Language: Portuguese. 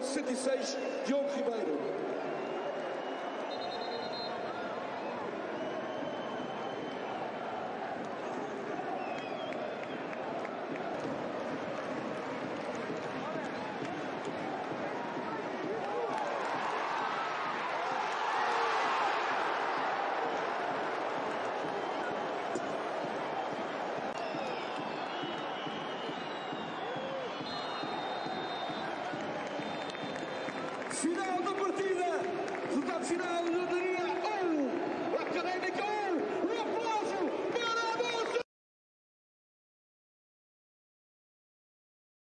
número 66, Diogo Ribeiro. Final da partida! Resultado final, Daniel